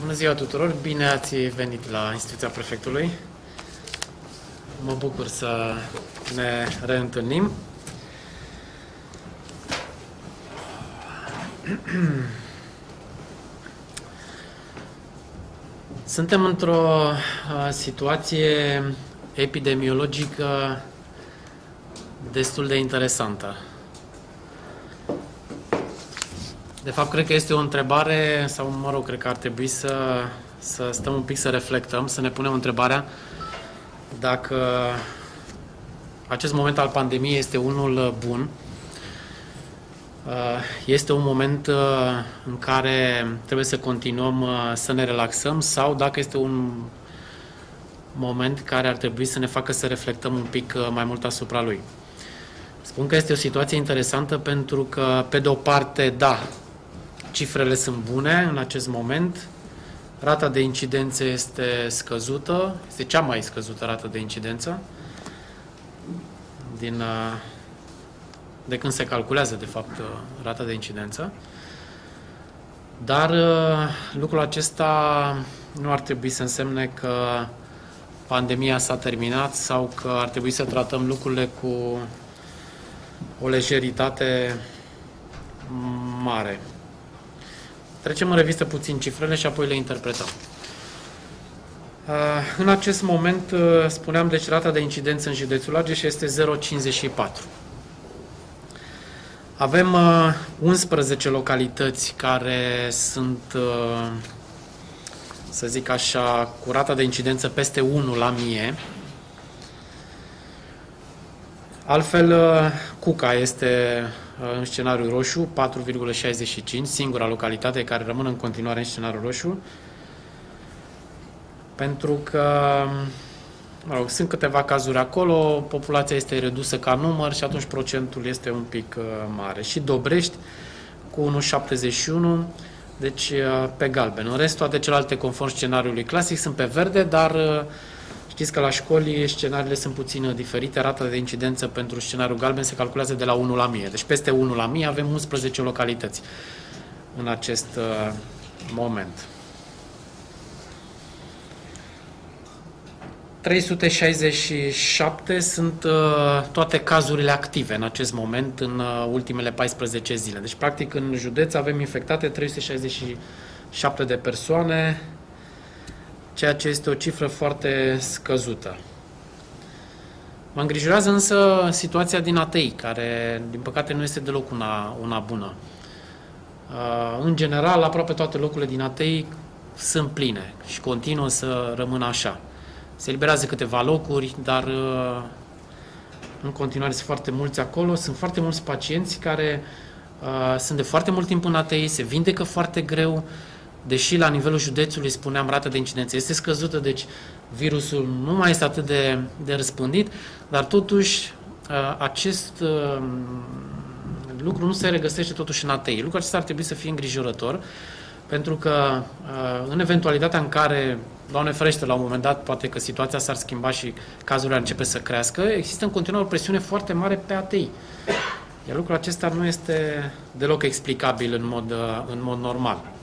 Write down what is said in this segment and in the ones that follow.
Bună ziua tuturor, bine ați venit la instituția prefectului. Mă bucur să ne reîntâlnim. Suntem într-o uh, situație epidemiologică destul de interesantă. De fapt, cred că este o întrebare, sau mă rog, cred că ar trebui să, să stăm un pic să reflectăm, să ne punem întrebarea dacă acest moment al pandemiei este unul bun, este un moment în care trebuie să continuăm să ne relaxăm sau dacă este un moment care ar trebui să ne facă să reflectăm un pic mai mult asupra lui. Spun că este o situație interesantă pentru că, pe de o parte, da, Cifrele sunt bune în acest moment. Rata de incidență este scăzută, este cea mai scăzută rată de incidență din, uh, de când se calculează, de fapt, uh, rata de incidență. Dar uh, lucrul acesta nu ar trebui să însemne că pandemia s-a terminat sau că ar trebui să tratăm lucrurile cu o lejeritate mare. Trecem în revistă puțin cifrele și apoi le interpretăm. Uh, în acest moment, uh, spuneam, deci rata de incidență în județul Argeș este 0,54. Avem 11 uh, localități care sunt, să zic așa, cu rata de incidență peste 1 la mie. Altfel, Cuca este în scenariul roșu, 4,65, singura localitate care rămâne în continuare în scenariul roșu, pentru că mă rog, sunt câteva cazuri acolo, populația este redusă ca număr și atunci procentul este un pic uh, mare. Și Dobrești cu 1,71, deci uh, pe galben. În rest, toate celelalte conform scenariului clasic sunt pe verde, dar uh, Știți că la școli scenariile sunt puțin diferite. Rata de incidență pentru scenariul galben se calculează de la 1 la 1000. Deci peste 1 la 1000 avem 11 localități în acest uh, moment. 367 sunt uh, toate cazurile active în acest moment, în uh, ultimele 14 zile. Deci, practic, în județ avem infectate 367 de persoane, ceea ce este o cifră foarte scăzută. Mă îngrijorează însă situația din ATI, care, din păcate, nu este deloc una, una bună. Uh, în general, aproape toate locurile din ATI sunt pline și continuă să rămână așa. Se eliberează câteva locuri, dar uh, în continuare sunt foarte mulți acolo. Sunt foarte mulți pacienți care uh, sunt de foarte mult timp în ATI, se vindecă foarte greu, deși la nivelul județului, spuneam, rata de incidență este scăzută, deci virusul nu mai este atât de, de răspândit, dar totuși uh, acest uh, lucru nu se regăsește totuși în ATI. Lucrul acesta ar trebui să fie îngrijorător, pentru că uh, în eventualitatea în care, Doamne ferește, la un moment dat, poate că situația s-ar schimba și cazurile ar începe să crească, există în continuare o presiune foarte mare pe ATI. Iar lucrul acesta nu este deloc explicabil în mod, în mod normal.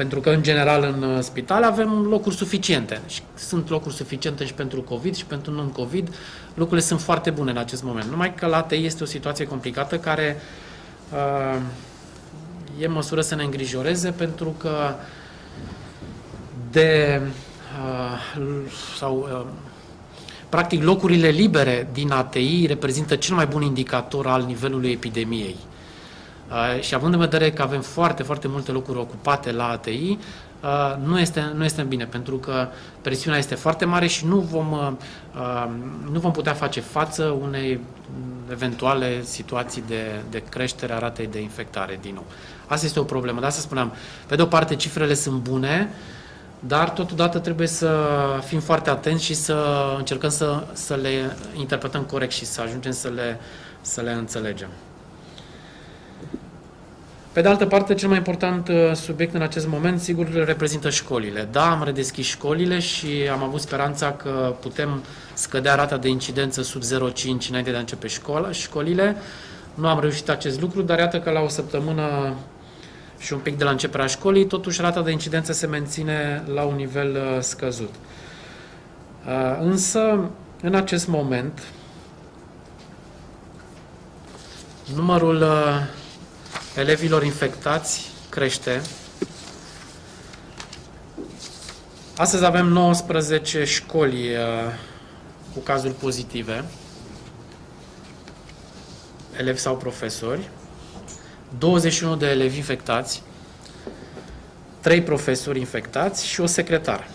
Pentru că, în general, în uh, spital avem locuri suficiente. Și sunt locuri suficiente și pentru COVID și pentru non-COVID. Lucrurile sunt foarte bune în acest moment. Numai că la ATI este o situație complicată care uh, e în măsură să ne îngrijoreze pentru că de uh, sau uh, practic locurile libere din ATI reprezintă cel mai bun indicator al nivelului epidemiei. Uh, și având în vedere că avem foarte, foarte multe locuri ocupate la ATI, uh, nu este, nu este bine, pentru că presiunea este foarte mare și nu vom, uh, nu vom putea face față unei eventuale situații de, de creștere a ratei de infectare din nou. Asta este o problemă. De asta spuneam, pe de o parte cifrele sunt bune, dar totodată trebuie să fim foarte atenți și să încercăm să, să le interpretăm corect și să ajungem să le, să le înțelegem. Pe de altă parte, cel mai important uh, subiect în acest moment, sigur, reprezintă școlile. Da, am redeschis școlile și am avut speranța că putem scădea rata de incidență sub 0,5 înainte de a începe școala, școlile. Nu am reușit acest lucru, dar iată că la o săptămână și un pic de la începerea școlii, totuși rata de incidență se menține la un nivel uh, scăzut. Uh, însă, în acest moment, numărul uh, elevilor infectați crește. Astăzi avem 19 școli cu cazuri pozitive, elevi sau profesori. 21 de elevi infectați, 3 profesori infectați și o secretară.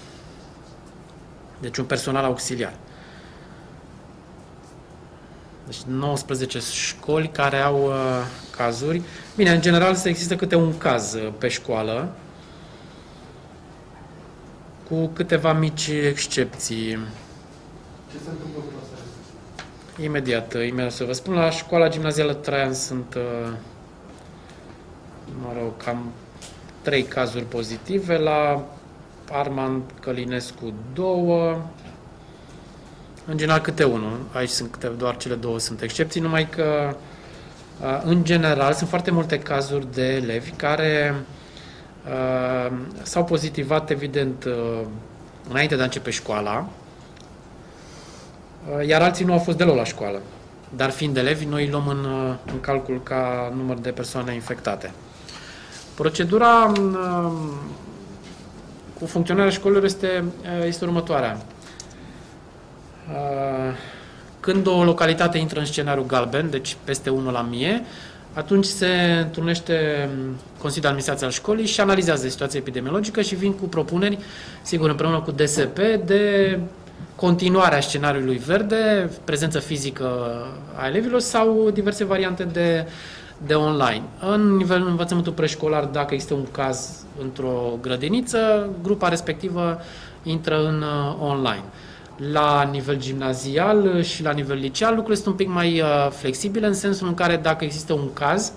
Deci un personal auxiliar. Deci 19 școli care au uh, cazuri. Bine, în general se există câte un caz uh, pe școală, cu câteva mici excepții. Ce se întâmplă cu Imediat, uh, imediat să vă spun. La școala gimnazială Traian sunt uh, mă rog, cam trei cazuri pozitive, la Armand Călinescu două, în general câte unul, aici sunt câte, doar cele două sunt excepții, numai că în general sunt foarte multe cazuri de elevi care uh, s-au pozitivat evident uh, înainte de a începe școala, uh, iar alții nu au fost deloc la școală. Dar fiind elevi, noi îi luăm în, în calcul ca număr de persoane infectate. Procedura um, cu funcționarea școlilor este, uh, este următoarea. Uh, când o localitate intră în scenariu galben, deci peste 1 la mie, atunci se întrunește um, Consiliul de Administrație al școlii și analizează situația epidemiologică și vin cu propuneri, sigur împreună cu DSP, de continuarea scenariului verde, prezență fizică a elevilor sau diverse variante de de online. În nivelul învățământul preșcolar, dacă există un caz într-o grădiniță, grupa respectivă intră în uh, online. La nivel gimnazial și la nivel liceal, lucrurile sunt un pic mai uh, flexibile, în sensul în care dacă există un caz,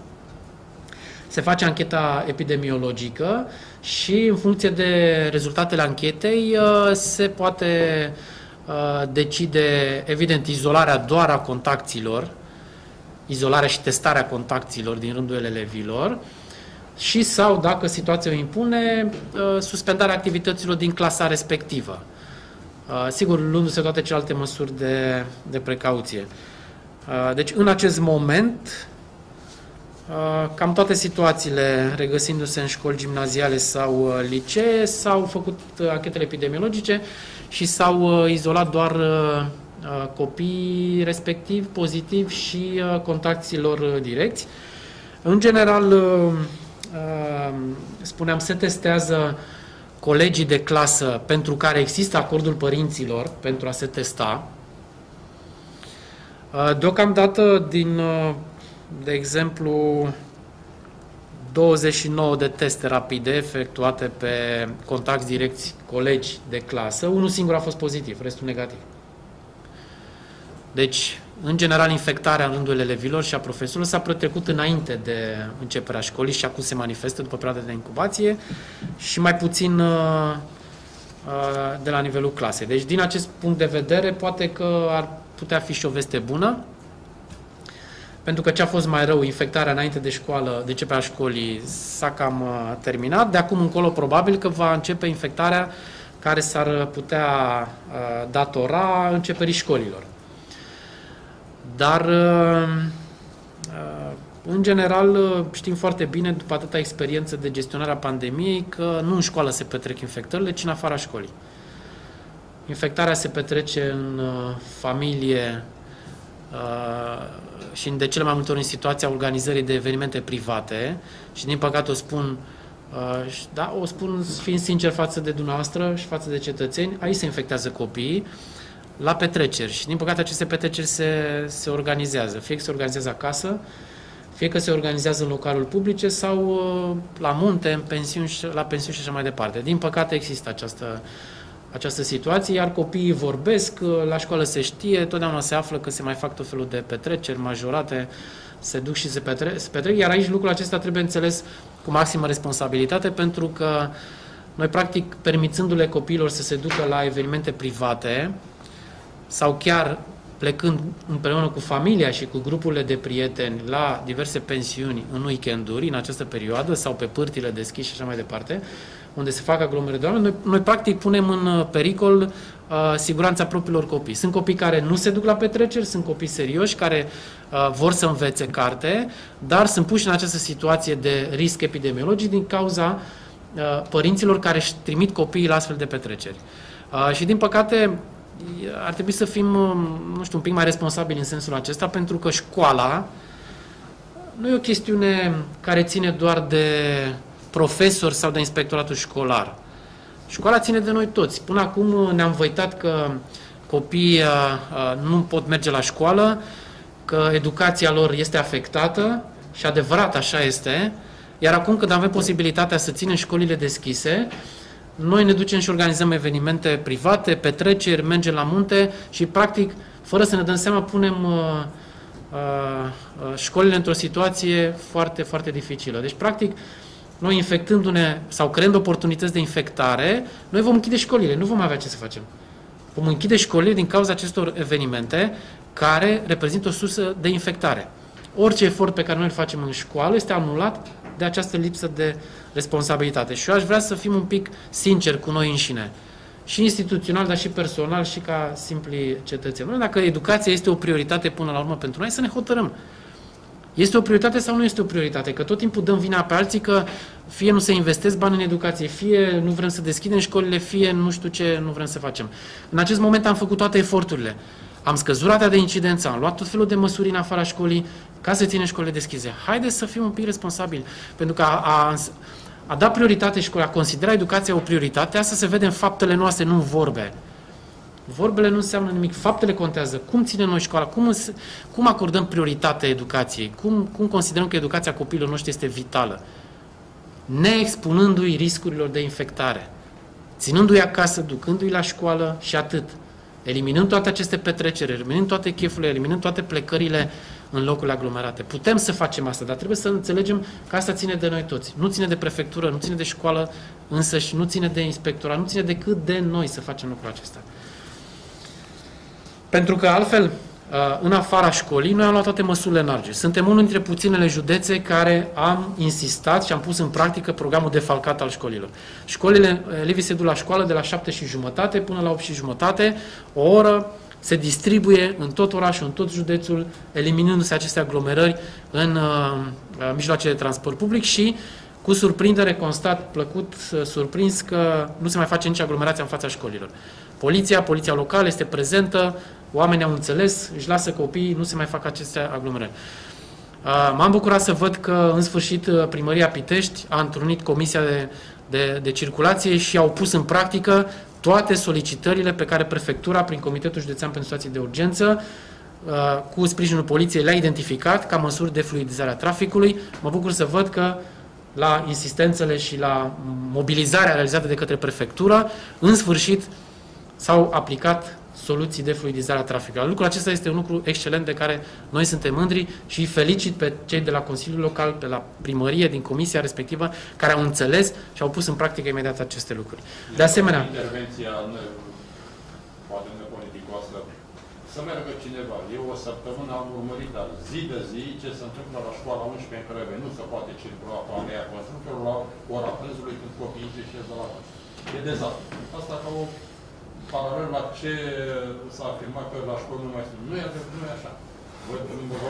se face ancheta epidemiologică și în funcție de rezultatele anchetei uh, se poate decide, evident, izolarea doar a contactilor, izolarea și testarea contactilor din rândul elevilor și sau, dacă situația o impune, uh, suspendarea activităților din clasa respectivă. Uh, sigur, luându-se toate celelalte măsuri de, de precauție. Uh, deci, în acest moment, cam toate situațiile, regăsindu-se în școli gimnaziale sau licee, s-au făcut anchetele epidemiologice și s-au izolat doar Uh, copii respectiv pozitiv și uh, contacților uh, direcți. În general, spuneam, se testează colegii de clasă pentru care există acordul părinților pentru a se testa. Deocamdată, din, de exemplu, 29 de teste rapide efectuate pe contacti direcți colegi de clasă, unul singur a fost pozitiv, restul negativ. Deci, în general, infectarea în rândul elevilor și a profesorilor s-a petrecut înainte de începerea școlii și acum se manifestă după perioada de incubație și mai puțin uh, uh, de la nivelul clasei. Deci, din acest punct de vedere, poate că ar putea fi și o veste bună, pentru că ce a fost mai rău, infectarea înainte de școală, de începerea școlii, s-a cam uh, terminat. De acum încolo, probabil că va începe infectarea care s-ar putea datora începerii școlilor. Dar, uh, uh, în general, uh, știm foarte bine, după atâta experiență de gestionare a pandemiei, că nu în școală se petrec infectările, ci în afara școlii. Infectarea se petrece în familie și de cele mai multe ori în situația organizării de evenimente private și din păcate o spun da, o spun fiind sincer față de dumneavoastră și față de cetățeni, aici se infectează copiii la petreceri și din păcate aceste petreceri se, se organizează. Fie că se organizează acasă, fie că se organizează în localuri publice sau uh, la munte, în pensiuni, la pensiuni și așa mai departe. Din păcate există această, această situație, iar copiii vorbesc, uh, la școală se știe, totdeauna se află că se mai fac tot felul de petreceri majorate, se duc și se, petre- se petrec, iar aici lucrul acesta trebuie înțeles cu maximă responsabilitate pentru că noi, practic, permițându-le copiilor să se ducă la evenimente private, sau chiar plecând împreună cu familia și cu grupurile de prieteni la diverse pensiuni în weekenduri, în această perioadă, sau pe pârtile deschise și așa mai departe, unde se fac aglomerări de oameni, noi, noi practic punem în uh, pericol uh, siguranța propriilor copii. Sunt copii care nu se duc la petreceri, sunt copii serioși care uh, vor să învețe carte, dar sunt puși în această situație de risc epidemiologic din cauza uh, părinților care își trimit copiii la astfel de petreceri. Uh, și din păcate ar trebui să fim, uh, nu știu, un pic mai responsabili în sensul acesta, pentru că școala nu e o chestiune care ține doar de profesor sau de inspectoratul școlar. Școala ține de noi toți. Până acum ne-am văitat că copiii uh, uh, nu pot merge la școală, că educația lor este afectată și adevărat așa este, iar acum când avem posibilitatea să ținem școlile deschise, noi ne ducem și organizăm evenimente private, petreceri, mergem la munte și practic, fără să ne dăm seama, punem uh, uh, școlile într-o situație foarte, foarte dificilă. Deci, practic, noi infectându-ne sau creând oportunități de infectare, noi vom închide școlile, nu vom avea ce să facem. Vom închide școlile din cauza acestor evenimente care reprezintă o sursă de infectare. Orice efort pe care noi îl facem în școală este anulat de această lipsă de responsabilitate. Și eu aș vrea să fim un pic sinceri cu noi înșine. Și instituțional, dar și personal, și ca simpli cetățeni. Noi, dacă educația este o prioritate până la urmă pentru noi, să ne hotărâm. Este o prioritate sau nu este o prioritate? Că tot timpul dăm vina pe alții că fie nu se investesc bani în educație, fie nu vrem să deschidem școlile, fie nu știu ce nu vrem să facem. În acest moment am făcut toate eforturile. Am scăzut rata de incidență, am luat tot felul de măsuri în afara școlii ca să ținem școlile deschise. Haideți să fim un pic responsabili, pentru că a, a, a da prioritate școlii, a considera educația o prioritate, asta se vede în faptele noastre, nu în vorbe. Vorbele nu înseamnă nimic, faptele contează. Cum ținem noi școala? Cum, cum acordăm prioritate educației? Cum, cum considerăm că educația copiilor noștri este vitală? Neexpunându-i riscurilor de infectare, ținându-i acasă, ducându-i la școală și atât. Eliminând toate aceste petreceri, eliminând toate chefurile, eliminând toate plecările în locurile aglomerate. Putem să facem asta, dar trebuie să înțelegem că asta ține de noi toți. Nu ține de prefectură, nu ține de școală însăși, nu ține de inspectorat, nu ține decât de noi să facem lucrul acesta. Pentru că altfel, uh, în afara școlii, noi am luat toate măsurile înarge. Suntem unul dintre puținele județe care am insistat și am pus în practică programul defalcat al școlilor. Școlile, elevii se duc la școală de la 7 și jumătate până la 8 și jumătate, o oră, se distribuie în tot orașul, în tot județul, eliminându-se aceste aglomerări în uh, uh mijloace de transport public și cu surprindere constat, plăcut, uh, surprins că nu se mai face nici aglomerația în fața școlilor. Poliția, poliția locală este prezentă, oamenii au înțeles, își lasă copiii, nu se mai fac aceste aglomerări. M-am bucurat să văd că, în sfârșit, primăria Pitești a întrunit Comisia de, de, de Circulație și au pus în practică toate solicitările pe care prefectura, prin Comitetul Județean pentru Situații de Urgență, cu sprijinul poliției, le-a identificat ca măsuri de fluidizare a traficului. Mă bucur să văd că la insistențele și la mobilizarea realizată de către prefectură, în sfârșit s-au aplicat soluții de fluidizare a traficului. Lucrul acesta este un lucru excelent de care noi suntem mândri și felicit pe cei de la Consiliul Local, pe la primărie, din comisia respectivă, care au înțeles și au pus în practică imediat aceste lucruri. De asemenea... Intervenția poate nepoliticoasă, să meargă cineva. Eu o săptămână am urmărit dar zi de zi ce se întâmplă la școala 11 în Crăve. Nu se poate circula pe alea constructorul la ora prânzului când copiii se șeză la E dezastru. Asta ca o paralel la ce s-a afirmat că la școli nu mai sunt. Nu e, nu e așa.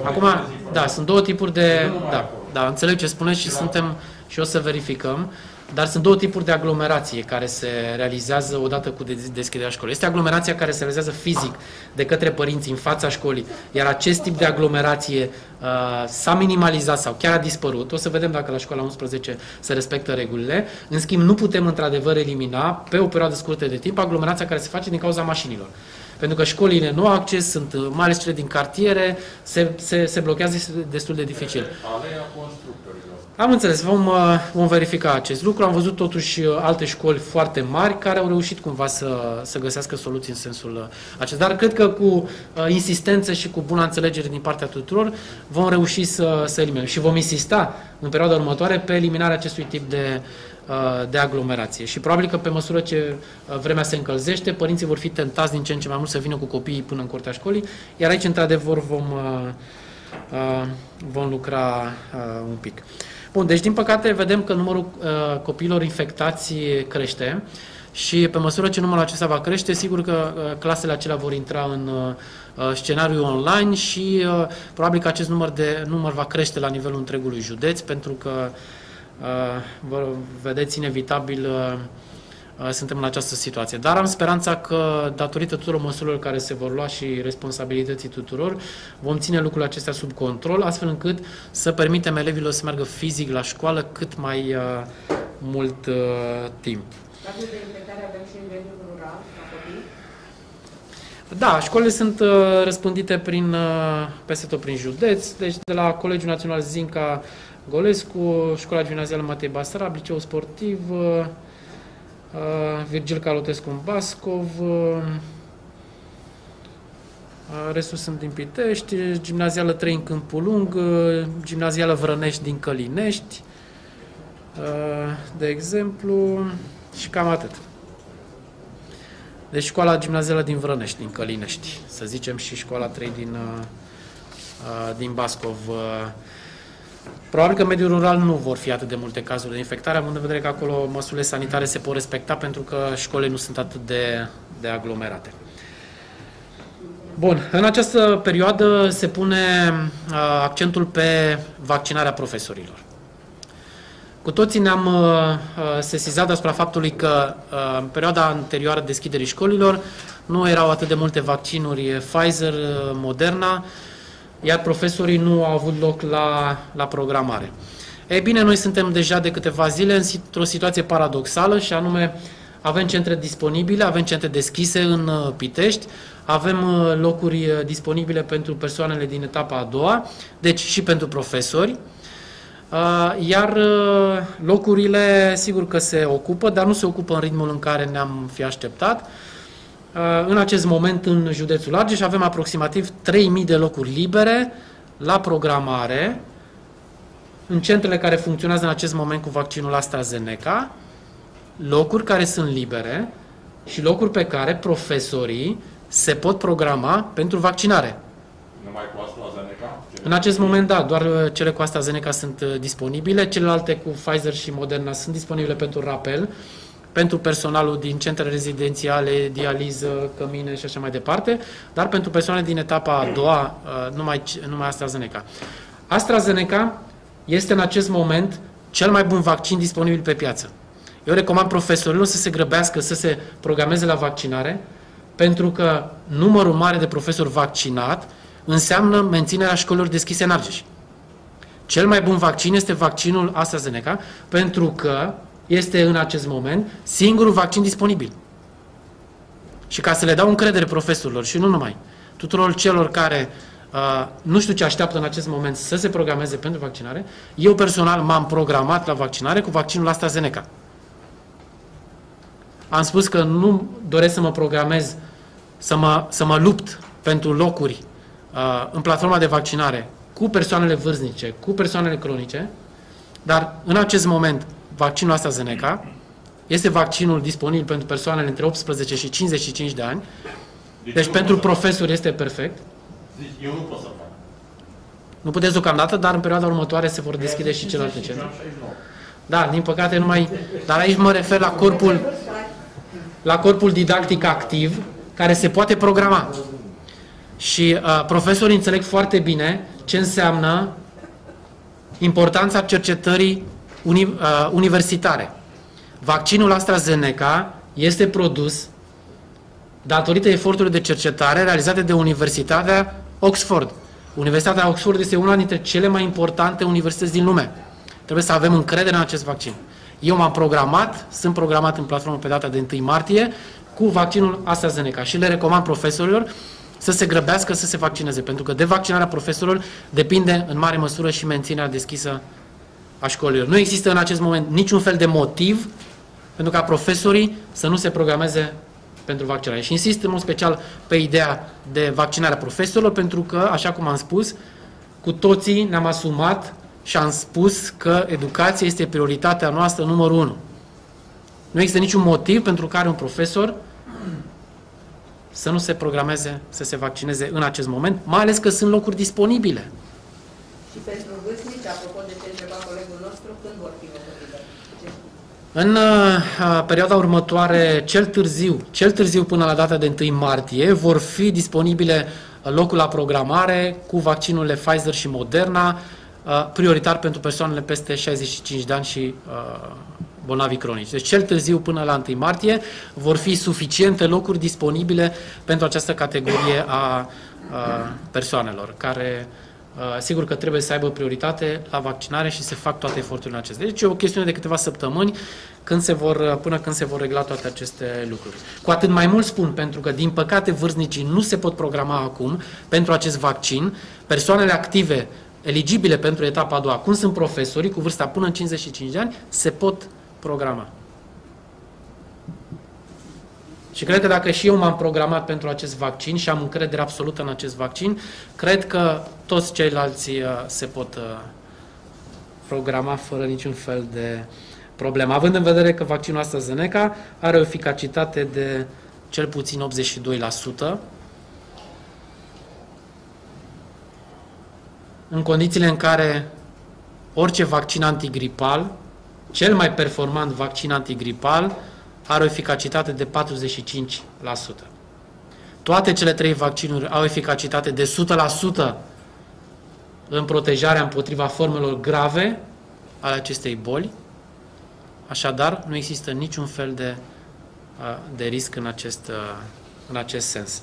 Acum, da, sunt două tipuri de... Da, da, înțeleg ce spuneți și suntem și o să verificăm. Dar sunt două tipuri de aglomerație care se realizează odată cu deschiderea școlii. Este aglomerația care se realizează fizic de către părinți în fața școlii, iar acest tip de aglomerație uh, s-a minimalizat sau chiar a dispărut. O să vedem dacă la școala 11 se respectă regulile. În schimb, nu putem într-adevăr elimina pe o perioadă scurtă de timp aglomerația care se face din cauza mașinilor. Pentru că școlile nu au acces, sunt uh, mai ales cele din cartiere, se, se, se blochează destul de dificil. Aleea constructorilor. Am înțeles, vom, uh, vom verifica acest lucru. Am văzut totuși uh, alte școli foarte mari care au reușit cumva să, să găsească soluții în sensul acesta. Dar cred că cu insistență și cu bună înțelegere din partea tuturor vom reuși să, să eliminăm. Și vom insista în perioada următoare pe eliminarea acestui tip de, uh, de aglomerație. Și probabil că pe măsură ce uh, vremea se încălzește, părinții vor fi tentați din ce în ce mai mult să vină cu copiii până în curtea școlii, iar aici, într-adevăr, vom, vom lucra un pic. Bun, deci, din păcate, vedem că numărul copiilor infectați crește și pe măsură ce numărul acesta va crește, sigur că clasele acelea vor intra în scenariu online și probabil că acest număr, de, număr va crește la nivelul întregului județ, pentru că vă vedeți inevitabil suntem în această situație. Dar am speranța că, datorită tuturor măsurilor care se vor lua și responsabilității tuturor, vom ține lucrurile acestea sub control, astfel încât să permitem elevilor să meargă fizic la școală cât mai uh, mult uh, timp. Cazul de infectare avem și în mediul rural, la copii? Da, școlile sunt uh, răspândite prin, uh, peste tot prin județ, deci de la Colegiul Național Zinca Golescu, Școala Gimnazială Matei Basarab, Liceu Sportiv, uh, uh Virgil Calotescu în Bascov, uh, restul sunt din Pitești, Gimnazială 3 în Câmpul Lung, uh, Gimnazială Vrănești din Călinești, uh, de exemplu, și cam atât. Deci școala gimnazială din Vrănești, din Călinești, să zicem, și școala 3 din, uh, uh, din Bascov. Uh, probabil că în mediul rural nu vor fi atât de multe cazuri de infectare, având în vedere că acolo măsurile sanitare se pot respecta pentru că școlile nu sunt atât de, de aglomerate. Bun, în această perioadă se pune uh, accentul pe vaccinarea profesorilor. Cu toții ne-am uh, uh, sesizat asupra faptului că uh, în perioada anterioară deschiderii școlilor nu erau atât de multe vaccinuri Pfizer, Moderna, iar profesorii nu au avut loc la, la programare. Ei bine, noi suntem deja de câteva zile într-o situație paradoxală și anume avem centre disponibile, avem centre deschise în Pitești, avem locuri disponibile pentru persoanele din etapa a doua, deci și pentru profesori, Uh, iar uh, locurile, sigur că se ocupă, dar nu se ocupă în ritmul în care ne-am fi așteptat. Uh, în acest moment, în județul Argeș, avem aproximativ 3.000 de locuri libere la programare în centrele care funcționează în acest moment cu vaccinul AstraZeneca, locuri care sunt libere și locuri pe care profesorii se pot programa pentru vaccinare. Numai cu AstraZeneca? În acest moment, da, doar uh, cele cu AstraZeneca sunt uh, disponibile, celelalte cu Pfizer și Moderna sunt disponibile pentru rapel, pentru personalul din centre rezidențiale, dializă, cămine și așa mai departe, dar pentru persoane din etapa a doua, uh, numai, numai AstraZeneca. AstraZeneca este în acest moment cel mai bun vaccin disponibil pe piață. Eu recomand profesorilor să se grăbească, să se programeze la vaccinare, pentru că numărul mare de profesori vaccinat înseamnă menținerea școlilor deschise în Argeș. Cel mai bun vaccin este vaccinul AstraZeneca, pentru că este în acest moment singurul vaccin disponibil. Și ca să le dau încredere profesorilor și nu numai, tuturor celor care uh, nu știu ce așteaptă în acest moment să se programeze pentru vaccinare, eu personal m-am programat la vaccinare cu vaccinul AstraZeneca. Am spus că nu doresc să mă programez, să mă, să mă lupt pentru locuri Uh, în platforma de vaccinare cu persoanele vârstnice, cu persoanele cronice, dar în acest moment vaccinul AstraZeneca este vaccinul disponibil pentru persoanele între 18 și 55 de ani, deci, deci pentru profesori este perfect. Deci eu nu pot să fac. Nu puteți deocamdată, dar în perioada următoare se vor deschide și celelalte centre. Da, din păcate nu mai... Dar aici mă refer la corpul, la corpul didactic activ, care se poate programa. Și uh, profesorii înțeleg foarte bine ce înseamnă importanța cercetării uni, uh, universitare. Vaccinul AstraZeneca este produs datorită eforturilor de cercetare realizate de Universitatea Oxford. Universitatea Oxford este una dintre cele mai importante universități din lume. Trebuie să avem încredere în acest vaccin. Eu m-am programat, sunt programat în platformă pe data de 1 martie cu vaccinul AstraZeneca și le recomand profesorilor să se grăbească să se vaccineze, pentru că de vaccinarea profesorilor depinde în mare măsură și menținerea deschisă a școlilor. Nu există în acest moment niciun fel de motiv pentru ca profesorii să nu se programeze pentru vaccinare. Și insist în mod special pe ideea de vaccinarea profesorilor, pentru că, așa cum am spus, cu toții ne-am asumat și am spus că educația este prioritatea noastră numărul unu. Nu există niciun motiv pentru care un profesor să nu se programeze să se vaccineze în acest moment, mai ales că sunt locuri disponibile. Și pentru vârstnici, apropo de ce întreba colegul nostru, când vor fi locurile? În uh, perioada următoare, cel târziu, cel târziu până la data de 1 martie, vor fi disponibile locul la programare cu vaccinurile Pfizer și Moderna, uh, prioritar pentru persoanele peste 65 de ani și uh, bolnavi cronici. Deci cel târziu până la 1 martie vor fi suficiente locuri disponibile pentru această categorie a, a persoanelor care sigur că trebuie să aibă prioritate la vaccinare și se fac toate eforturile acestea. Deci e o chestiune de câteva săptămâni când se vor, până când se vor regla toate aceste lucruri. Cu atât mai mult spun, pentru că din păcate vârstnicii nu se pot programa acum pentru acest vaccin, persoanele active eligibile pentru etapa a doua, cum sunt profesorii cu vârsta până în 55 de ani, se pot programa. Și cred că dacă și eu m-am programat pentru acest vaccin și am încredere absolută în acest vaccin, cred că toți ceilalți uh, se pot uh, programa fără niciun fel de problemă. Având în vedere că vaccinul AstraZeneca are o eficacitate de cel puțin 82%, în condițiile în care orice vaccin antigripal cel mai performant vaccin antigripal are o eficacitate de 45%. Toate cele trei vaccinuri au eficacitate de 100% în protejarea împotriva formelor grave ale acestei boli. Așadar, nu există niciun fel de, de risc în acest, în acest sens.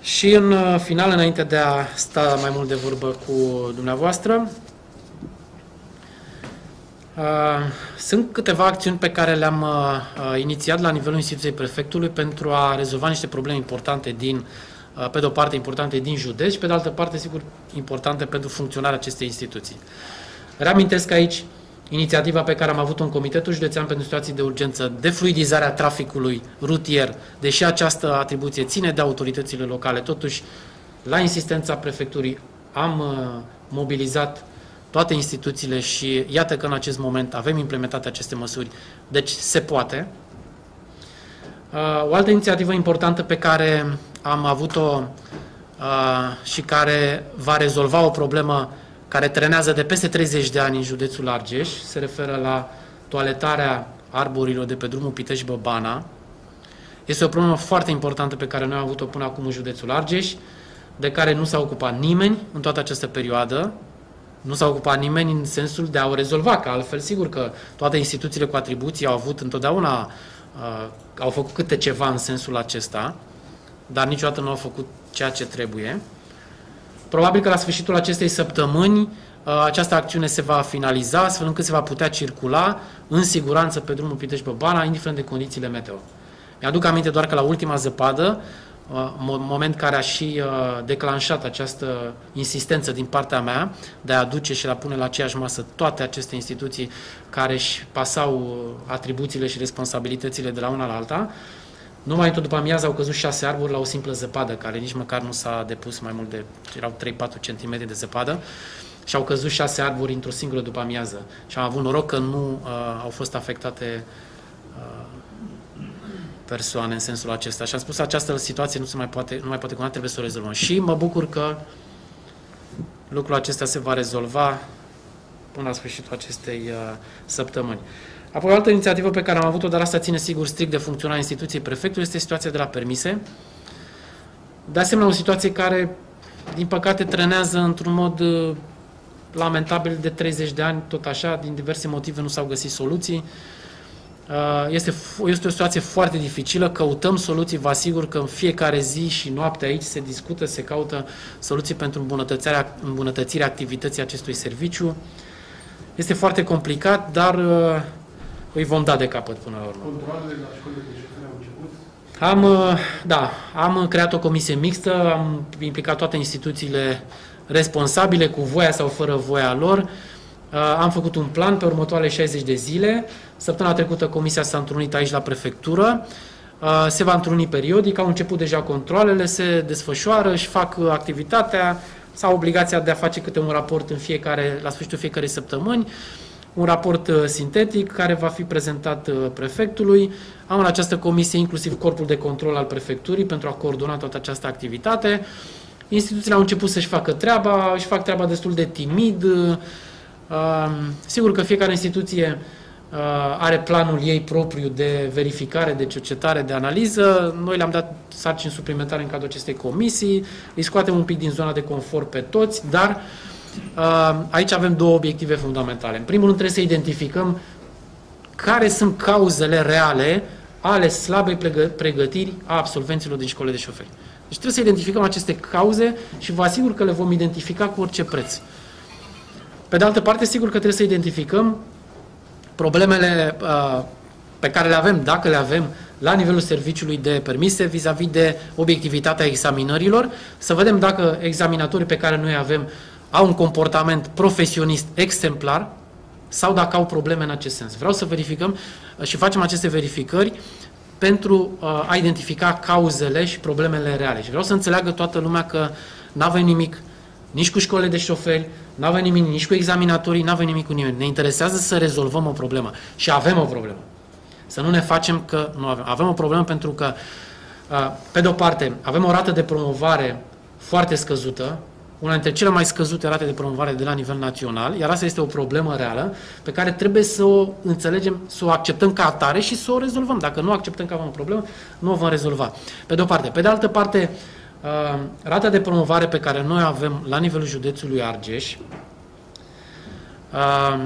Și în final, înainte de a sta mai mult de vorbă cu dumneavoastră, Uh, sunt câteva acțiuni pe care le-am uh, uh, inițiat la nivelul instituției prefectului pentru a rezolva niște probleme importante din, pe de o parte importante din județ și pe de altă parte, sigur, importante pentru funcționarea acestei instituții. Reamintesc aici inițiativa pe care am avut-o în Comitetul Județean pentru Situații de Urgență de fluidizarea traficului rutier, deși această atribuție ține de autoritățile locale, totuși, la insistența prefecturii, am mobilizat toate instituțiile și iată că în acest moment avem implementate aceste măsuri, deci se poate. Uh, o altă inițiativă importantă pe care am avut-o uh, și care va rezolva o problemă care trenează de peste 30 de ani în județul Argeș, se referă la toaletarea arborilor de pe drumul Pitești-Băbana. Este o problemă foarte importantă pe care noi am avut-o până acum în județul Argeș, de care nu s-a ocupat nimeni în toată această perioadă, nu s-a ocupat nimeni în sensul de a o rezolva, că altfel sigur că toate instituțiile cu atribuții au avut întotdeauna, uh, au făcut câte ceva în sensul acesta, dar niciodată nu au făcut ceea ce trebuie. Probabil că la sfârșitul acestei săptămâni uh, această acțiune se va finaliza, astfel încât se va putea circula în siguranță pe drumul Pitești-Băbana, indiferent de condițiile meteo. Mi-aduc aminte doar că la ultima zăpadă, Uh, moment care a și uh, declanșat această insistență din partea mea de a aduce și a pune la aceeași masă toate aceste instituții care își pasau uh, atribuțiile și responsabilitățile de la una la alta. Numai într-o după amiază au căzut șase arbori la o simplă zăpadă, care nici măcar nu s-a depus mai mult de, erau 3-4 cm de zăpadă și au căzut șase arbori într-o singură după amiază. Și am avut noroc că nu uh, au fost afectate uh, persoane în sensul acesta. Și am spus, această situație nu se mai poate, nu mai poate continua, trebuie să o rezolvăm. Și mă bucur că lucrul acesta se va rezolva până la sfârșitul acestei uh, săptămâni. Apoi o altă inițiativă pe care am avut-o, dar asta ține sigur strict de funcționarea instituției prefectului, este situația de la permise. De asemenea, o situație care, din păcate, trenează într-un mod uh, lamentabil de 30 de ani, tot așa, din diverse motive nu s-au găsit soluții. Uh, Uh, este, este o situație foarte dificilă, căutăm soluții, vă asigur că în fiecare zi și noapte aici se discută, se caută soluții pentru îmbunătățirea, îmbunătățirea activității acestui serviciu. Este foarte complicat, dar uh, îi vom da de capăt până la urmă. Controlele la școlile de șeferi au început? Am, uh, da, am creat o comisie mixtă, am implicat toate instituțiile responsabile, cu voia sau fără voia lor. Am făcut un plan pe următoarele 60 de zile. Săptămâna trecută comisia s-a întrunit aici la prefectură. Se va întruni periodic, au început deja controlele, se desfășoară, și fac activitatea, sau obligația de a face câte un raport în fiecare, la sfârșitul fiecare săptămâni. un raport uh, sintetic care va fi prezentat uh, prefectului. Am în această comisie inclusiv corpul de control al prefecturii pentru a coordona toată această activitate. Instituțiile au început să-și facă treaba, își fac treaba destul de timid. Uh, Sigur că fiecare instituție uh, are planul ei propriu de verificare, de cercetare, de analiză. Noi le-am dat sarcini suplimentare în cadrul acestei comisii, îi scoatem un pic din zona de confort pe toți, dar uh, aici avem două obiective fundamentale. În primul rând trebuie să identificăm care sunt cauzele reale ale slabei pregătiri a absolvenților din școle de șoferi. Deci trebuie să identificăm aceste cauze și vă asigur că le vom identifica cu orice preț. Pe de altă parte, sigur că trebuie să identificăm problemele uh, pe care le avem, dacă le avem, la nivelul serviciului de permise vis-a-vis -vis de obiectivitatea examinărilor, să vedem dacă examinatorii pe care noi avem au un comportament profesionist exemplar sau dacă au probleme în acest sens. Vreau să verificăm uh, și facem aceste verificări pentru uh, a identifica cauzele și problemele reale. Și vreau să înțeleagă toată lumea că nu avem nimic nici cu școlile de șoferi, nu avem nimic nici cu examinatorii, nu avem nimic cu nimeni. Ne interesează să rezolvăm o problemă. Și avem o problemă. Să nu ne facem că nu avem. Avem o problemă pentru că, pe de o parte, avem o rată de promovare foarte scăzută, una dintre cele mai scăzute rate de promovare de la nivel național, iar asta este o problemă reală pe care trebuie să o înțelegem, să o acceptăm ca atare și să o rezolvăm. Dacă nu acceptăm că avem o problemă, nu o vom rezolva. Pe de o parte. Pe de altă parte, Uh, rata de promovare pe care noi avem la nivelul județului Argeș uh,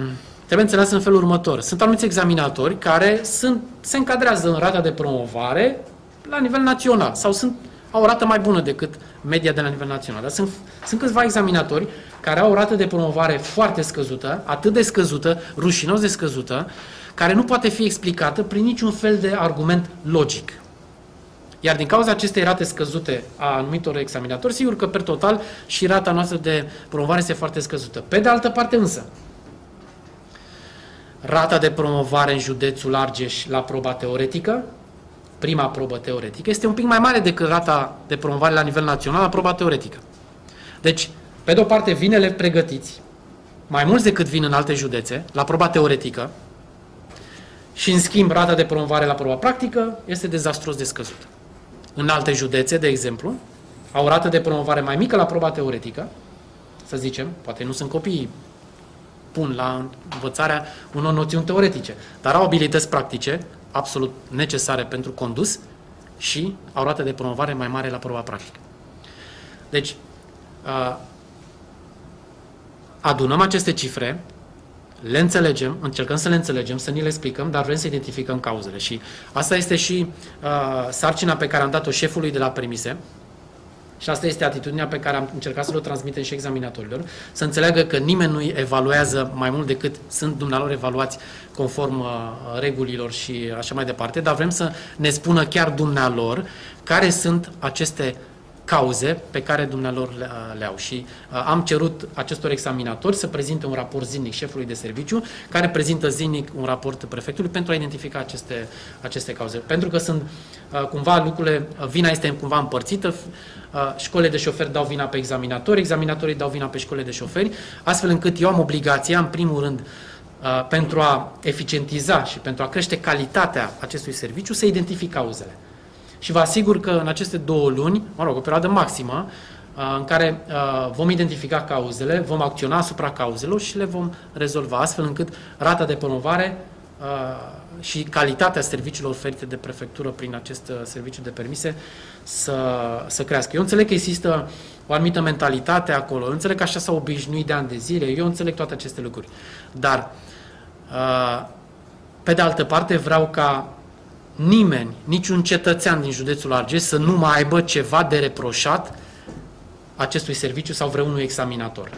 trebuie înțeles în felul următor. Sunt anumiți examinatori care sunt, se încadrează în rata de promovare la nivel național sau sunt, au o rată mai bună decât media de la nivel național. Dar sunt, sunt câțiva examinatori care au o rată de promovare foarte scăzută, atât de scăzută, rușinos de scăzută, care nu poate fi explicată prin niciun fel de argument logic. Iar din cauza acestei rate scăzute a anumitor examinatori, sigur că per total și rata noastră de promovare este foarte scăzută. Pe de altă parte însă, rata de promovare în județul Argeș la proba teoretică, prima probă teoretică, este un pic mai mare decât rata de promovare la nivel național la proba teoretică. Deci, pe de o parte, vin elevi pregătiți, mai mulți decât vin în alte județe, la proba teoretică, și în schimb rata de promovare la proba practică este dezastruos de scăzută în alte județe, de exemplu, au o rată de promovare mai mică la proba teoretică, să zicem, poate nu sunt copii pun la învățarea unor noțiuni teoretice, dar au abilități practice absolut necesare pentru condus și au rată de promovare mai mare la proba practică. Deci, adunăm aceste cifre, le înțelegem, încercăm să le înțelegem, să ni le explicăm, dar vrem să identificăm cauzele. Și asta este și uh, sarcina pe care am dat-o șefului de la premise, și asta este atitudinea pe care am încercat să o transmitem și examinatorilor, să înțeleagă că nimeni nu evaluează mai mult decât sunt dumnealor evaluați conform uh, regulilor și așa mai departe, dar vrem să ne spună chiar dumnealor care sunt aceste cauze pe care dumnealor le, le au. Și uh, am cerut acestor examinatori să prezinte un raport zilnic șefului de serviciu, care prezintă zilnic un raport prefectului pentru a identifica aceste, aceste cauze. Pentru că sunt uh, cumva lucrurile, vina este cumva împărțită, uh, școlile de șoferi dau vina pe examinatori, examinatorii dau vina pe școlile de șoferi, astfel încât eu am obligația, în primul rând, uh, pentru a eficientiza și pentru a crește calitatea acestui serviciu, să identific cauzele și vă asigur că în aceste două luni, mă rog, o perioadă maximă, uh, în care uh, vom identifica cauzele, vom acționa asupra cauzelor și le vom rezolva, astfel încât rata de promovare uh, și calitatea serviciilor oferite de prefectură prin acest serviciu de permise să, să crească. Eu înțeleg că există o anumită mentalitate acolo, eu înțeleg că așa s-au obișnuit de ani de zile, eu înțeleg toate aceste lucruri. Dar, pe de altă parte, vreau ca nimeni, niciun cetățean din județul Argeș să nu mai aibă ceva de reproșat acestui serviciu sau vreunui examinator.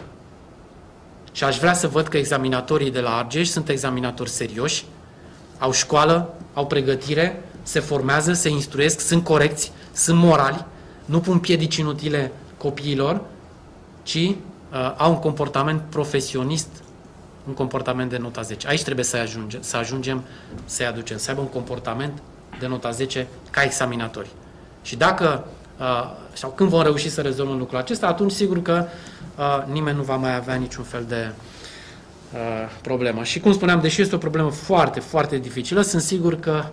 Și aș vrea să văd că examinatorii de la Argeș sunt examinatori serioși, au școală, au pregătire, se formează, se instruiesc, sunt corecți, sunt morali, nu pun piedici inutile copiilor, ci uh, au un comportament profesionist un comportament de nota 10. Aici trebuie să ajungem, să ajungem să-i aducem, să aibă un comportament de nota 10 ca examinatori. Și dacă uh, sau când vom reuși să rezolvăm lucrul acesta, atunci sigur că uh, nimeni nu va mai avea niciun fel de uh, problemă. Și cum spuneam, deși este o problemă foarte, foarte dificilă, sunt sigur că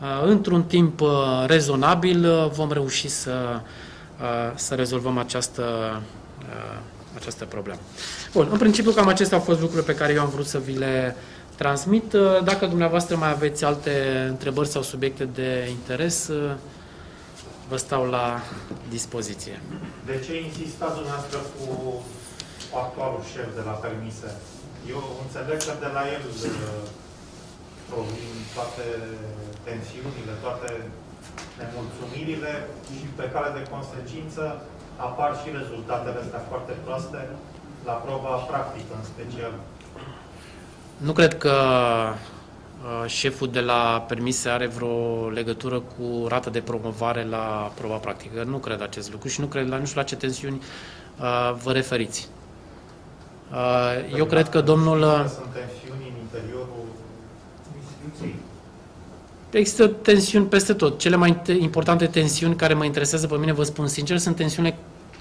uh, într-un timp uh, rezonabil uh, vom reuși să, uh, să rezolvăm această, uh, această problemă. Bun, în principiu cam acestea au fost lucrurile pe care eu am vrut să vi le transmit. Uh, Dacă dumneavoastră mai aveți alte întrebări sau subiecte de interes, uh, vă stau la dispoziție. De ce insistați dumneavoastră cu actualul șef de la permise? Eu înțeleg că de la el uh, provin toate tensiunile, toate nemulțumirile și pe cale de consecință apar și rezultatele astea foarte proaste la proba practică în special. Nu cred că uh, șeful de la permise are vreo legătură cu rata de promovare la proba practică. Nu cred acest lucru și nu cred, la, nu știu la ce tensiuni uh, vă referiți. Uh, eu cred că domnul... uh, Sunt tensiuni în interiorul instituției. Există tensiuni peste tot. Cele mai te- importante tensiuni care mă interesează pe mine, vă spun sincer, sunt tensiunile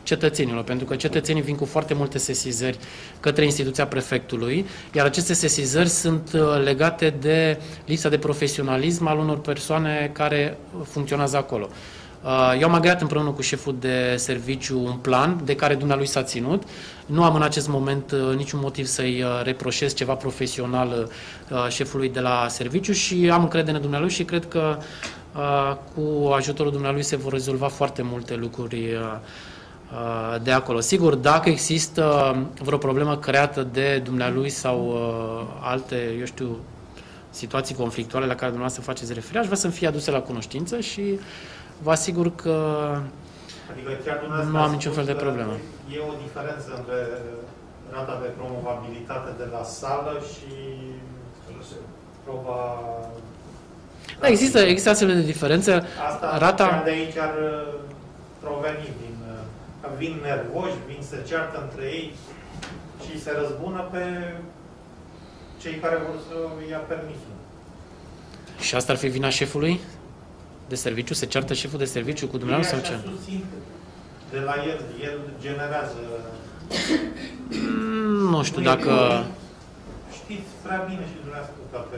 cetățenilor, pentru că cetățenii vin cu foarte multe sesizări către instituția prefectului, iar aceste sesizări sunt uh, legate de lipsa de profesionalism al unor persoane care funcționează acolo. Uh, Eu am agreat împreună cu șeful de serviciu un plan de care dumnealui s-a ținut. Nu am în acest moment uh, niciun motiv să-i uh, reproșez ceva profesional uh, șefului de la serviciu și am încredere în dumnealui și cred că uh, cu ajutorul dumnealui se vor rezolva foarte multe lucruri uh, uh, de acolo. Sigur, dacă există vreo problemă creată de dumnealui sau uh, alte, eu știu, situații conflictuale la care dumneavoastră faceți referire, aș vrea să-mi fie aduse la cunoștință și vă asigur că Adică chiar dumneavoastră Nu am ați niciun spus fel de că problemă. E o diferență între rata de promovabilitate de la sală și proba... da, există, există astfel de diferențe. Asta rata- chiar de aici ar uh, proveni din... uh, că Vin nervoși, vin să ceartă între ei și se răzbună pe cei care vor să ia permisul. Și asta ar fi vina șefului de serviciu? Se ceartă șeful de serviciu cu dumneavoastră Ei sau așa ce? susțin de la el, el generează... Mm, Nu știu Nu e dacă... Știți prea bine și dumneavoastră toate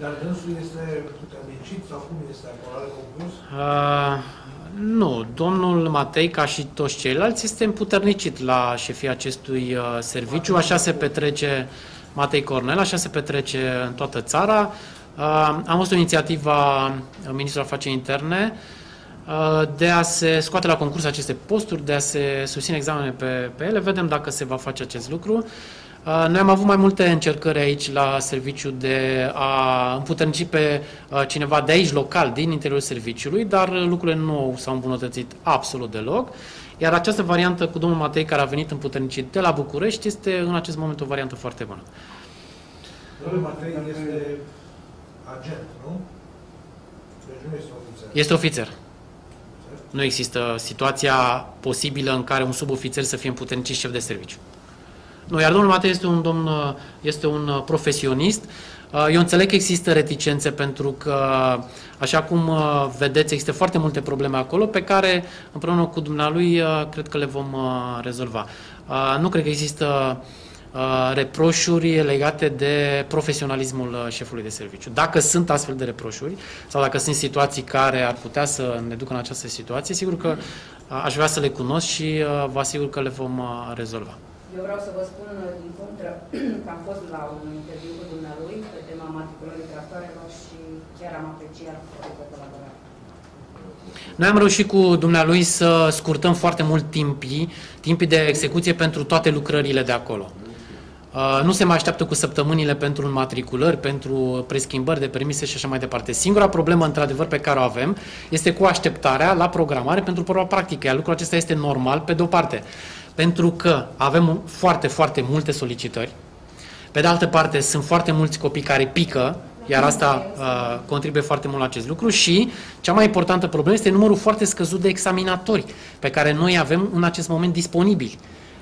Dar dânsul este puternicit sau cum este acolo? Are concurs? Uh, nu, domnul Matei, ca și toți ceilalți, este împuternicit la șefia acestui uh, serviciu. Așa se petrece, Matei Cornel, așa se petrece în toată țara. Uh, am văzut o inițiativă a Ministrului Afacerii Interne uh, de a se scoate la concurs aceste posturi, de a se susține examene pe, pe ele. Vedem dacă se va face acest lucru. Uh, Noi am avut mai multe încercări aici la serviciu de a împuternici pe uh, cineva de aici local, din interiorul serviciului, dar uh, lucrurile nu s-au îmbunătățit absolut deloc. Iar această variantă cu domnul Matei, care a venit împuternicit de la București, este în acest moment o variantă foarte bună. Domnul Matei este agent, nu? Deci nu este ofițer. Este ofițer. Nu există situația posibilă în care un subofițer să fie împuternicit șef de serviciu. Nu, iar domnul Matei este un domn, uh, este un uh, profesionist. Uh, Eu înțeleg că există reticențe pentru că, așa cum uh, vedeți, există foarte multe probleme acolo pe care, împreună cu dumnealui, uh, cred că le vom uh, rezolva. Uh, Nu cred că există uh, reproșuri legate de profesionalismul uh, șefului de serviciu. Dacă sunt astfel de reproșuri sau dacă sunt situații care ar putea să ne ducă în această situație, sigur că uh, aș vrea să le cunosc și uh, vă asigur că le vom uh, rezolva. Eu vreau să vă spun uh, din contră că am fost la un interviu cu dumnealui pe tema matriculării tractoarelor și chiar am apreciat foarte colaborare. Noi am reușit cu dumnealui să scurtăm foarte mult timpii, timpii de execuție pentru toate lucrările de acolo. Uh, Nu se mai așteaptă cu săptămânile pentru înmatriculări, pentru preschimbări de permise și așa mai departe. Singura problemă, într-adevăr, pe care o avem este cu așteptarea la programare pentru proba practică. Iar lucrul acesta este normal, pe de-o parte, pentru că avem foarte, foarte multe solicitări. Pe de altă parte, sunt foarte mulți copii care pică, iar asta uh, contribuie foarte mult la acest lucru și cea mai importantă problemă este numărul foarte scăzut de examinatori pe care noi avem în acest moment disponibili.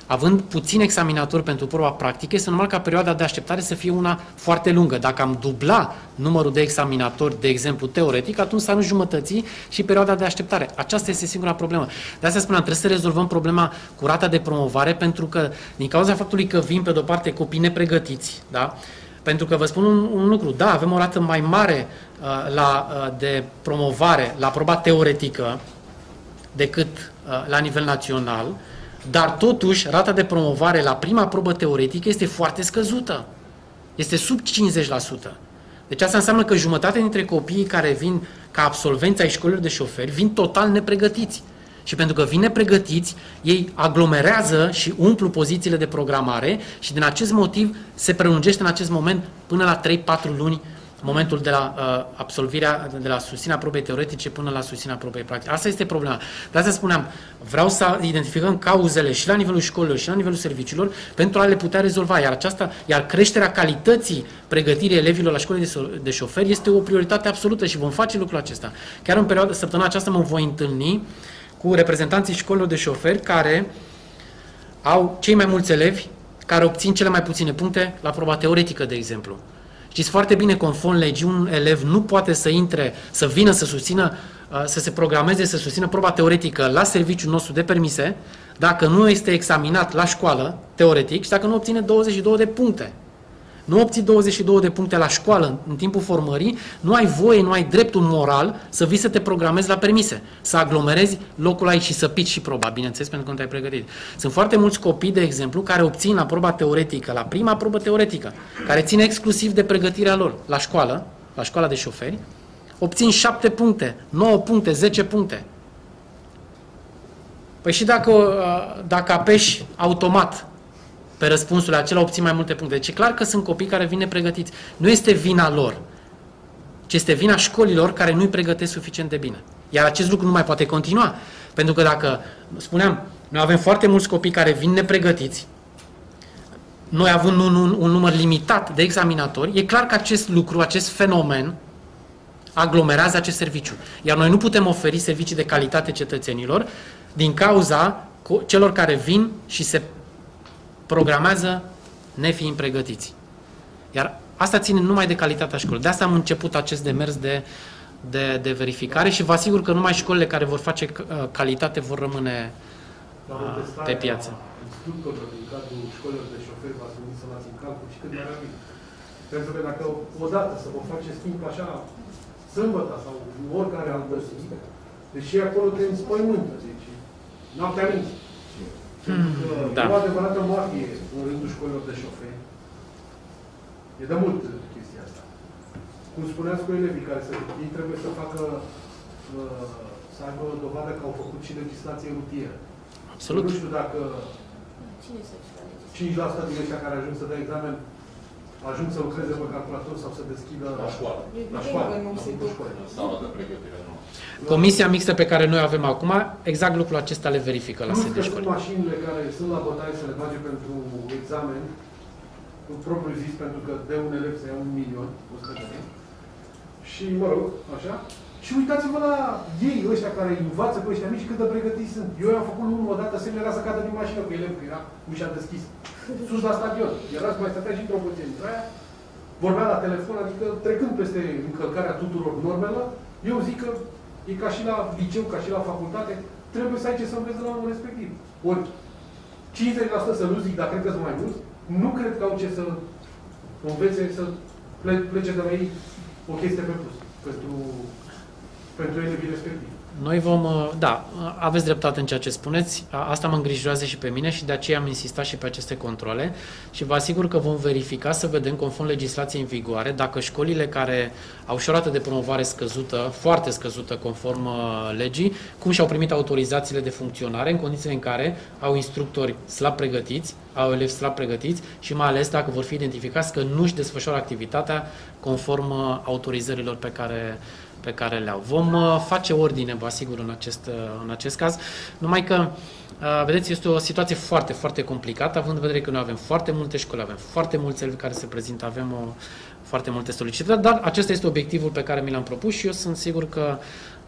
Având puțin examinatori pentru proba practică, este normal ca perioada de așteptare să fie una foarte lungă. Dacă am dubla numărul de examinatori, de exemplu, teoretic, atunci s-ar jumătății și perioada de așteptare. Aceasta este singura problemă. De asta spuneam, trebuie să rezolvăm problema cu rata de promovare, pentru că, din cauza faptului că vin, pe de-o parte, copii nepregătiți, da? Pentru că vă spun un, un lucru, da, avem o rată mai mare uh, la, uh, de promovare la proba teoretică decât uh, la nivel național, dar totuși rata de promovare la prima probă teoretică este foarte scăzută. Este sub 50%. Deci asta înseamnă că jumătate dintre copiii care vin ca absolvenți ai școlilor de șoferi vin total nepregătiți. Și pentru că vin nepregătiți, ei aglomerează și umplu pozițiile de programare și din acest motiv se prelungește în acest moment până la 3-4 luni momentul de la uh, absolvirea, de la susținerea probei teoretice până la susținerea probei practice. Asta este problema. De asta spuneam, vreau să identificăm cauzele și la nivelul școlilor și la nivelul serviciilor pentru a le putea rezolva. Iar, aceasta, iar creșterea calității pregătirii elevilor la școlile de, de șoferi este o prioritate absolută și vom face lucrul acesta. Chiar în perioada, săptămâna aceasta mă voi întâlni cu reprezentanții școlilor de șoferi care au cei mai mulți elevi care obțin cele mai puține puncte la proba teoretică, de exemplu. Știți foarte bine, conform legii, un elev nu poate să intre, să vină să susțină, uh, să se programeze, să susțină proba teoretică la serviciul nostru de permise, dacă nu este examinat la școală, teoretic, și dacă nu obține 22 de puncte nu obții 22 de puncte la școală în, în timpul formării, nu ai voie, nu ai dreptul moral să vii să te programezi la permise, să aglomerezi locul aici și să pici și proba, bineînțeles, pentru că nu te-ai pregătit. Sunt foarte mulți copii, de exemplu, care obțin la proba teoretică, la prima probă teoretică, care ține exclusiv de pregătirea lor la școală, la școala de șoferi, obțin 7 puncte, 9 puncte, 10 puncte. Păi și dacă, dacă apeși automat pe răspunsul acela obții mai multe puncte. Deci e clar că sunt copii care vin nepregătiți. Nu este vina lor, ci este vina școlilor care nu-i pregătesc suficient de bine. Iar acest lucru nu mai poate continua. Pentru că dacă, spuneam, noi avem foarte mulți copii care vin nepregătiți, noi având un, un, un număr limitat de examinatori, e clar că acest lucru, acest fenomen, aglomerează acest serviciu. Iar noi nu putem oferi servicii de calitate cetățenilor din cauza celor care vin și se programează nefiind pregătiți. Iar asta ține numai de calitatea școlii. De asta am început acest demers de, de, de verificare și vă asigur că numai școlile care vor face uh, calitate vor rămâne uh, pe piață. Instructorul din cadrul școlilor de șoferi v-ați gândit să luați în calcul și cât mai rapid. Pentru că dacă odată să vă faceți timp așa, sâmbătă sau oricare altă zi, deși acolo te înspăimântă, deci noaptea minți. Hmm, da. E o adevărată mafie în rândul școlilor de șoferi. E de mult chestia asta. Cum spuneați cu elevii care să, ei trebuie să facă uh, să aibă o dovadă că au făcut și legislație rutieră. Absolut. Nu știu dacă 5% din ăștia care ajung să dea examen ajung să lucreze pe calculator sau să deschidă la școală. La școală. La sala de pregătire, nu. Comisia mixtă pe care noi avem acum, exact lucrul acesta le verifică la sede școală. Nu mașinile care sunt la bătaie să le bage pentru examen, propriu zis, pentru că de un elev să ia un milion, 100 de lei. Și, mă rog, așa. Și uitați-vă la ei, ăștia care învață pe ăștia mici, cât de pregătiți sunt. Eu am făcut unul odată, semne era să cadă din mașină cu elev, că era ușa deschis. Sus la stadion. Erați mai stătea și într-o puțin. Vorbea la telefon, adică trecând peste încălcarea tuturor normelor, eu zic că E ca și la liceu, ca și la facultate, trebuie să ai ce să înveți la anul respectiv. Ori 50% să nu zic, dar cred că sunt mai mulți, nu cred că au ce să învețe să plece de la ei o chestie pe plus pentru, pentru elevii respectivi. Noi vom, uh, da, aveți dreptate în ceea ce spuneți, asta mă îngrijorează și pe mine și de aceea am insistat și pe aceste controle și vă asigur că vom verifica să vedem conform legislației în vigoare dacă școlile care au și o rată de promovare scăzută, foarte scăzută conform uh, legii, cum și-au primit autorizațiile de funcționare în condițiile în care au instructori slab pregătiți, au elevi slab pregătiți și mai ales dacă vor fi identificați că nu își desfășoară activitatea conform uh, autorizărilor pe care pe care le au. Vom uh, face ordine, vă asigur, în acest, uh, în acest caz, numai că uh, Vedeți, este o situație foarte, foarte complicată, având în vedere că noi avem foarte multe școli, avem foarte mulți elevi care se prezintă, avem o, foarte multe solicitări, dar acesta este obiectivul pe care mi l-am propus și eu sunt sigur că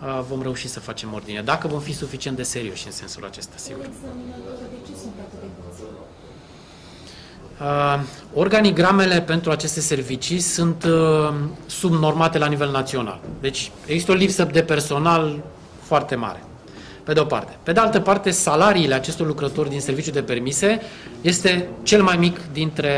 uh, vom reuși să facem ordine. Dacă vom fi suficient de serioși în sensul acesta, sigur. Examinatori, de ce sunt atât de puțini? Uh, organigramele pentru aceste servicii sunt uh, subnormate la nivel național. Deci există o lipsă de personal foarte mare. Pe de o parte. Pe de altă parte, salariile acestor lucrători din serviciul de permise este cel mai mic dintre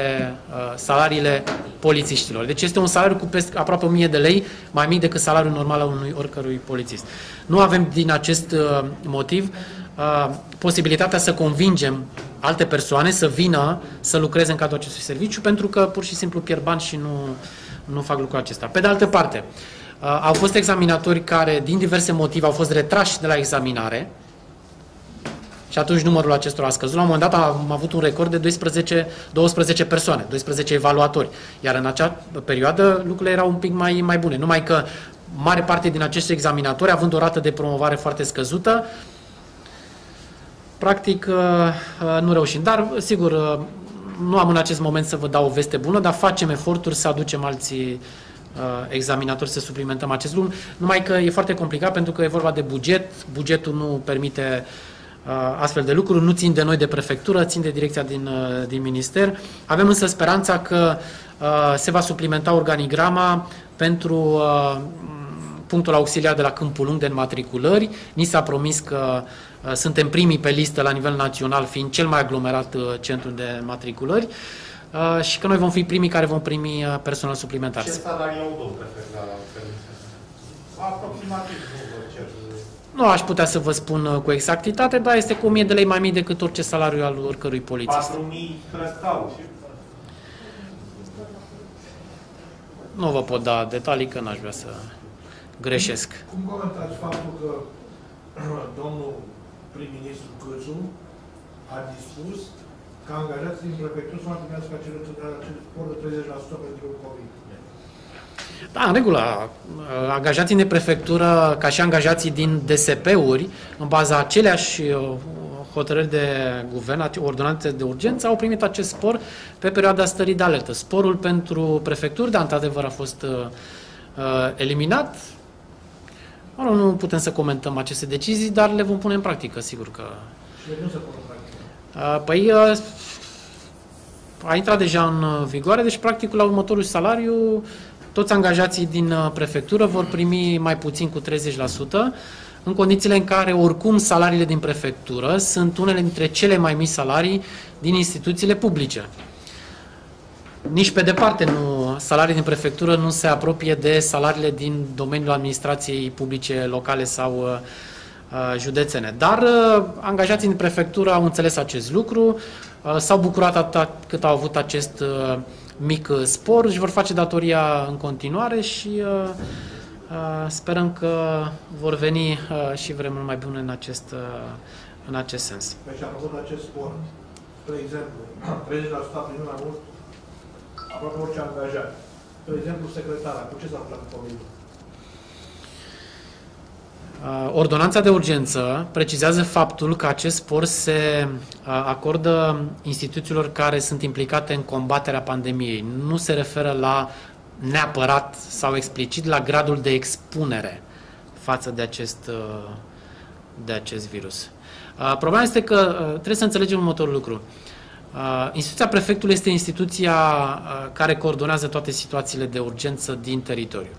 uh, salariile polițiștilor. Deci este un salariu cu peste, aproape 1000 de lei, mai mic decât salariul normal al unui oricărui polițist. Nu avem din acest uh, motiv uh, posibilitatea să convingem alte persoane să vină să lucreze în cadrul acestui serviciu, pentru că pur și simplu pierd bani și nu, nu fac lucrul acesta. Pe de altă parte, uh, au fost examinatori care, din diverse motive, au fost retrași de la examinare și atunci numărul acestora a scăzut. La un moment dat am avut un record de 12, 12 persoane, 12 evaluatori. Iar în acea perioadă lucrurile erau un pic mai, mai bune. Numai că mare parte din acești examinatori, având o rată de promovare foarte scăzută, practic uh, uh, nu reușim. Dar, sigur, uh, nu am în acest moment să vă dau o veste bună, dar facem eforturi să aducem alții examinatori să suplimentăm acest lucru, numai că e foarte complicat pentru că e vorba de buget, bugetul nu permite astfel de lucruri, nu țin de noi de prefectură, țin de direcția din, din minister. Avem însă speranța că se va suplimenta organigrama pentru punctul auxiliar de la Câmpul Lung de înmatriculări. Ni s-a promis că uh, suntem primii pe listă la nivel național, fiind cel mai aglomerat uh, centru de matriculări uh, și că noi vom fi primii care vom primi personal suplimentar. Ce salarii au două prefect la Aproximativ, nu vă cer. Nu aș putea să vă spun cu exactitate, dar este cu 1000 de lei mai mic decât orice salariu al oricărui polițist. 4000 crestau. Nu vă pot da detalii, că n-aș vrea să greșesc. Cum comentați faptul că domnul prim-ministru Câțu a dispus că angajații din prefectură să mai primească acel spor de 30% pentru COVID? Da, în regulă. Angajații de prefectură, ca și angajații din DSP-uri, în baza aceleași uh, hotărâri de guvern, ordonanțe de urgență, au primit acest spor pe perioada stării de alertă. Sporul pentru prefecturi, dar într-adevăr a fost uh, uh eliminat. Mă rog, nu putem să comentăm aceste decizii, dar le vom pune în practică, sigur că... Și nu se pune în practică? Păi a intrat deja în vigoare, deci practic la următorul salariu toți angajații din prefectură vor primi mai puțin cu 30%, în condițiile în care oricum salariile din prefectură sunt unele dintre cele mai mici salarii din instituțiile publice nici pe departe nu, salarii din prefectură nu se apropie de salariile din domeniul administrației publice locale sau uh, uh județene. Dar uh, angajații din prefectură au înțeles acest lucru, uh, s-au bucurat atât cât au avut acest uh, mic uh, spor, își vor face datoria în continuare și uh, uh, sperăm că vor veni uh, și vremuri mai bune în acest, uh, în acest sens. Deci am avut acest spor, spre exemplu, 30% prin mai mult aproape orice angajat. De exemplu, secretara, cu ce s-a plăcut covid Ordonanța de urgență precizează faptul că acest spor se acordă instituțiilor care sunt implicate în combaterea pandemiei. Nu se referă la neapărat sau explicit la gradul de expunere față de acest, de acest virus. Problema este că trebuie să înțelegem următorul lucru. Uh, instituția prefectului este instituția uh, care coordonează toate situațiile de urgență din teritoriu.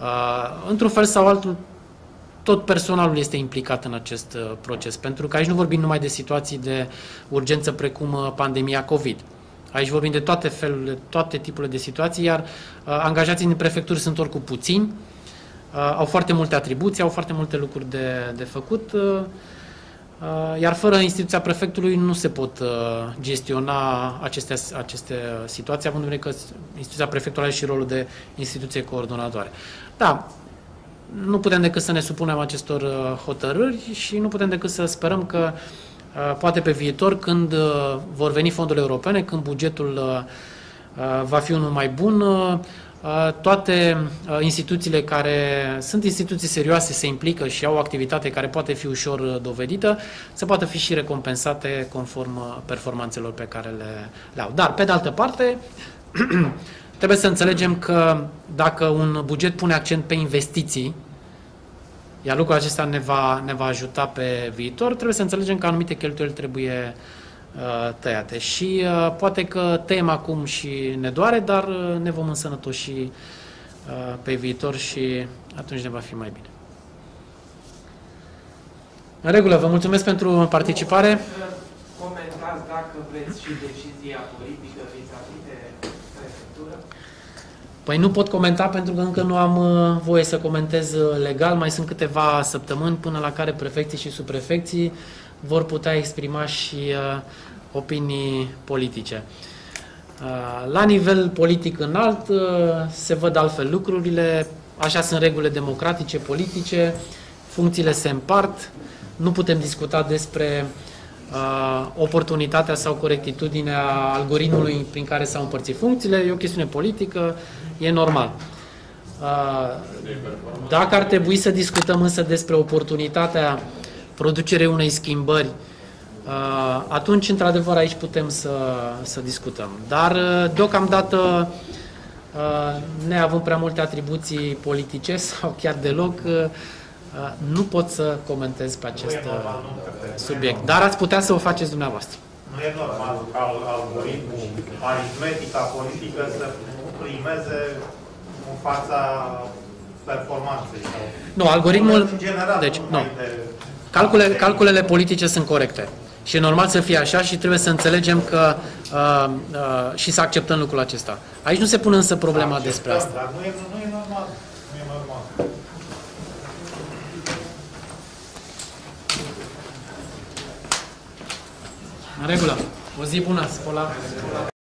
Uh, într-un fel sau altul, tot personalul este implicat în acest proces, pentru că aici nu vorbim numai de situații de urgență precum pandemia COVID. Aici vorbim de toate felurile, toate tipurile de situații, iar angajații din prefecturi sunt oricum puțini, au foarte multe atribuții, au foarte multe lucruri de, de făcut. Uh, iar fără instituția prefectului nu se pot uh, gestiona aceste, aceste situații, având în vedere că instituția prefectului are și rolul de instituție coordonatoare. Da, nu putem decât să ne supunem acestor uh, hotărâri și nu putem decât să sperăm că poate pe viitor, când vor veni fondurile europene, când bugetul va fi unul mai bun, Uh, toate uh, instituțiile care sunt instituții serioase, se implică și au o activitate care poate fi ușor uh, dovedită, să poată fi și recompensate conform performanțelor pe care le, le au. Dar, pe de altă parte, trebuie să înțelegem că dacă un buget pune accent pe investiții, Iar lucrul acesta ne va, ne va ajuta pe viitor. Trebuie să înțelegem că anumite cheltuieli trebuie uh, tăiate. Și uh, poate că tăiem acum și ne doare, dar uh, ne vom însănătoși uh, pe viitor și atunci ne va fi mai bine. În regulă, vă mulțumesc pentru participare. Să Comentați dacă vreți și decizia politică vis-a-vis de prefectură. Păi nu pot comenta pentru că încă nu am uh, voie să comentez uh, legal. Mai sunt câteva săptămâni până la care prefecții și subprefecții vor putea exprima și uh, opinii politice. Uh, La nivel politic înalt uh, se văd altfel lucrurile, așa sunt regulile democratice, politice, funcțiile se împart, nu putem discuta despre uh, oportunitatea sau corectitudinea algoritmului prin care s-au împărțit funcțiile, e o chestiune politică, e normal. Uh, Dacă ar trebui să discutăm însă despre oportunitatea producerii unei schimbări, uh, atunci, într-adevăr, aici putem să, să discutăm. Dar, uh, deocamdată, uh, neavând prea multe atribuții politice sau chiar deloc, uh, uh, nu pot să comentez pe acest Nu e normal, uh, nu, cred că nu e subiect. normal. Dar ați putea să o faceți dumneavoastră. Nu e normal ca algoritmul, aritmetica politică să primeze în fața performanței. Sau... Nu, algoritmul... În general, Deci, nu. numai de- Calcule, calculele politice sunt corecte. Și e normal să fie așa și trebuie să înțelegem că uh, uh, și să acceptăm lucrul acesta. Aici nu se pune însă problema Acceptăm, despre asta. Dar nu e, nu e normal. Nu e normal. În regulă. O zi bună, Spola.